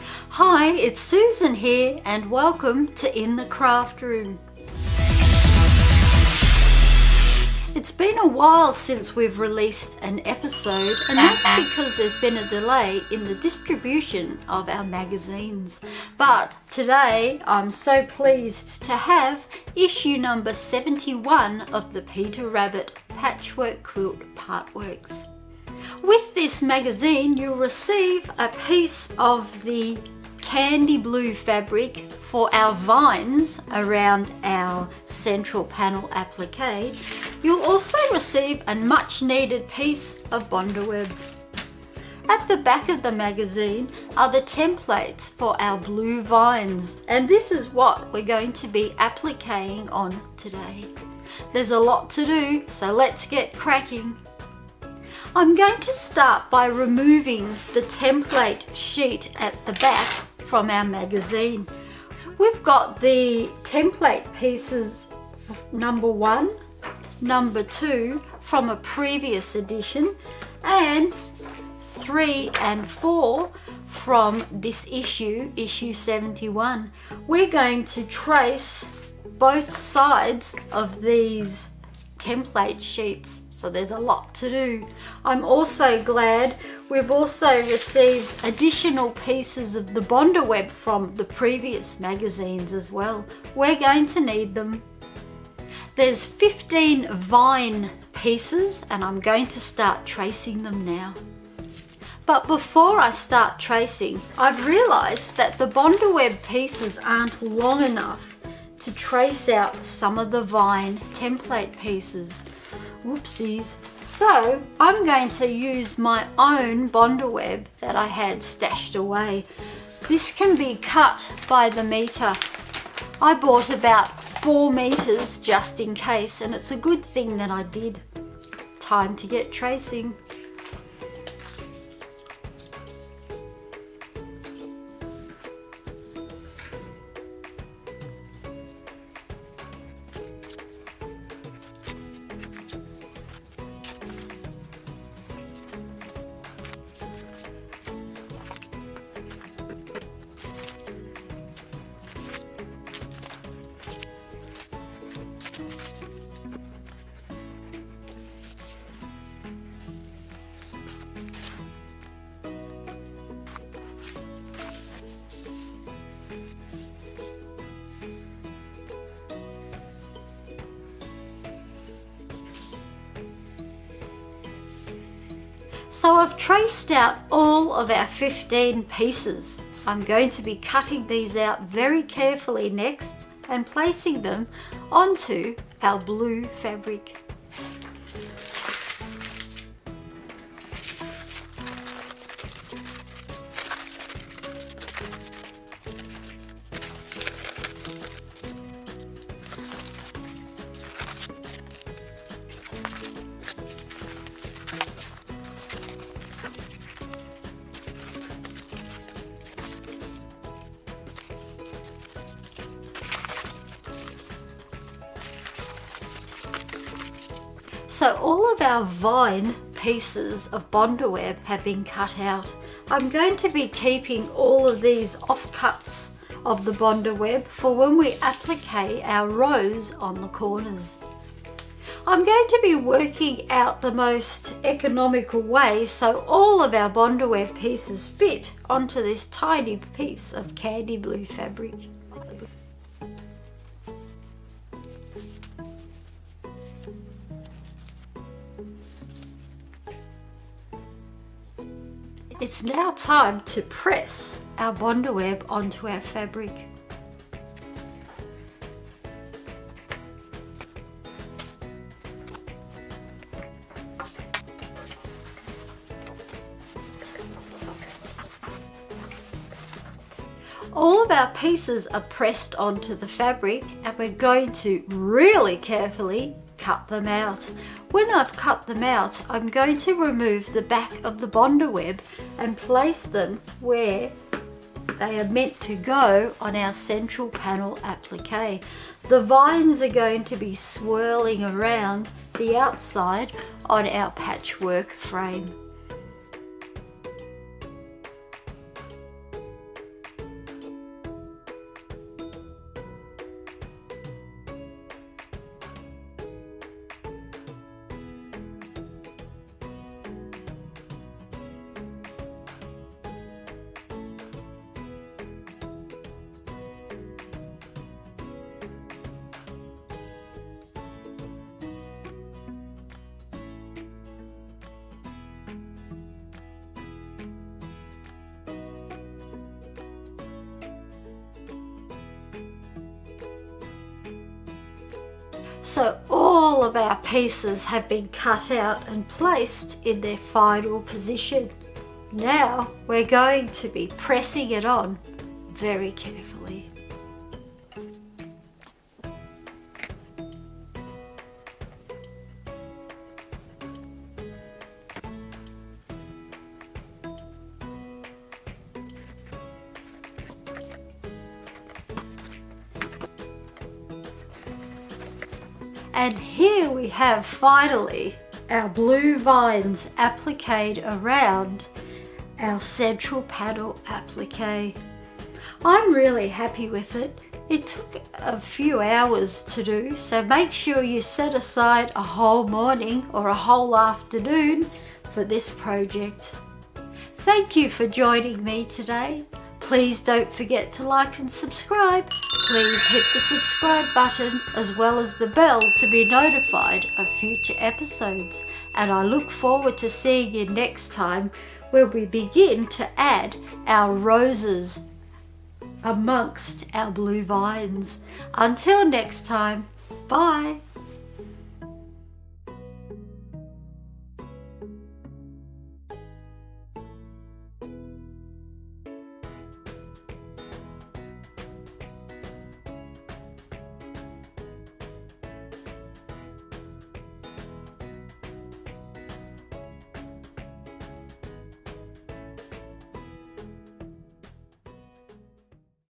Hi, it's Siouxsan here and welcome to In the Craft Room. It's been a while since we've released an episode and that's because there's been a delay in the distribution of our magazines. But today I'm so pleased to have issue number 71 of the Peter Rabbit Patchwork Quilt Partworks. With this magazine you'll receive a piece of the candy blue fabric for our vines around our central panel applique. You'll also receive a much needed piece of Bondaweb. At the back of the magazine are the templates for our blue vines and this is what we're going to be appliquing on today. There's a lot to do so let's get cracking. I'm going to start by removing the template sheet at the back from our magazine. We've got the template pieces number one, number two from a previous edition and three and four from this issue, issue 71. We're going to trace both sides of these template sheets so there's a lot to do. I'm also glad we've also received additional pieces of the Bonder Bondaweb from the previous magazines as well. We're going to need them. There's 15 vine pieces and I'm going to start tracing them now. But before I start tracing, I've realised that the Bonder Bondaweb pieces aren't long enough to trace out some of the vine template pieces. Whoopsies. So I'm going to use my own Bonder Bondaweb that I had stashed away. This can be cut by the meter. I bought about four meters just in case and it's a good thing that I did. Time to get tracing. So I've traced out all of our 15 pieces. I'm going to be cutting these out very carefully next and placing them onto our blue fabric. So all of our vine pieces of Bondaweb have been cut out. I'm going to be keeping all of these offcuts of the Bondaweb for when we applique our rows on the corners. I'm going to be working out the most economical way so all of our Bondaweb pieces fit onto this tiny piece of candy blue fabric. It's now time to press our Bonder Bondaweb onto our fabric. All of our pieces are pressed onto the fabric and we're going to really carefully cut them out. When I've cut them out, I'm going to remove the back of the bonder Bondaweb and place them where they are meant to go on our central panel applique. The vines are going to be swirling around the outside on our patchwork frame. So all of our pieces have been cut out and placed in their final position. Now we're going to be pressing it on very carefully. And here we have finally our blue vines appliqued around our central panel applique. I'm really happy with it. It took a few hours to do, so make sure you set aside a whole morning or a whole afternoon for this project. Thank you for joining me today. Please don't forget to like and subscribe. Please hit the subscribe button as well as the bell to be notified of future episodes. And I look forward to seeing you next time where we begin to add our roses amongst our blue vines. Until next time, bye.